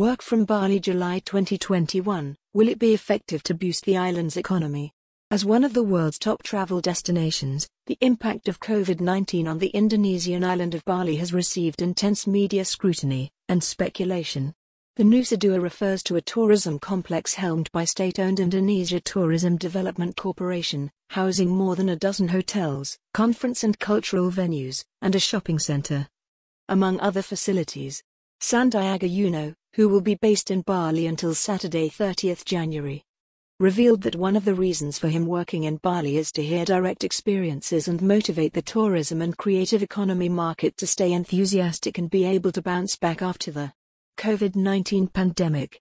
Work from Bali July 2021 Will it be effective to boost the island's economy? As one of the world's top travel destinations, the impact of COVID 19 on the Indonesian island of Bali has received intense media scrutiny and speculation. The Nusa Dua refers to a tourism complex helmed by state owned Indonesia Tourism Development Corporation, housing more than a dozen hotels, conference and cultural venues, and a shopping center. Among other facilities, Sandiaga Uno, who will be based in Bali until Saturday 30 January, revealed that one of the reasons for him working in Bali is to hear direct experiences and motivate the tourism and creative economy market to stay enthusiastic and be able to bounce back after the COVID 19 pandemic.